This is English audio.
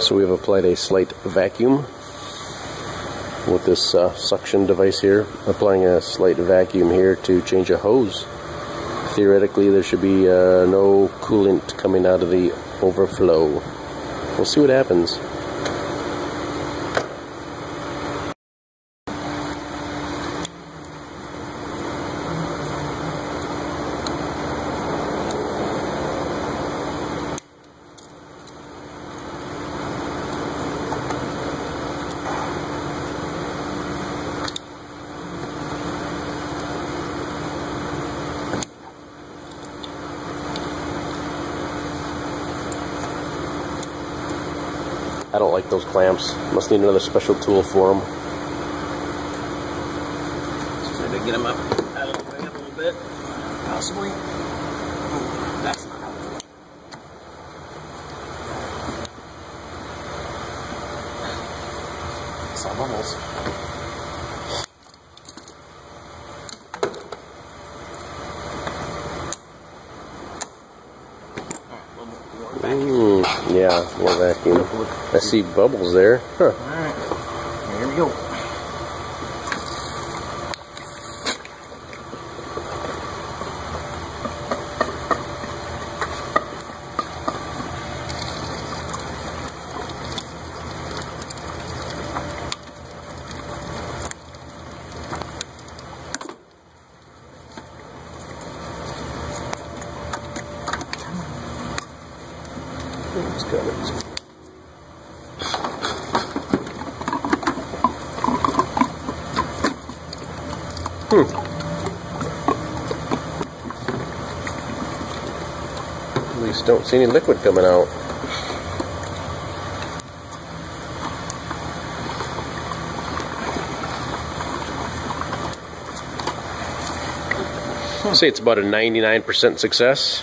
So we have applied a slight vacuum with this uh, suction device here, applying a slight vacuum here to change a hose. Theoretically, there should be uh, no coolant coming out of the overflow. We'll see what happens. I don't like those clamps. Must need another special tool for them. Trying to get them up out of the way a little bit, possibly. Oh, that's not helpful. Saw bubbles. Alright, a little more vacuum. Mm, yeah, more vacuum. I see bubbles there. Huh. Alright, here we go. It's coming. Hmm. At least don't see any liquid coming out. Say it's about a 99% success.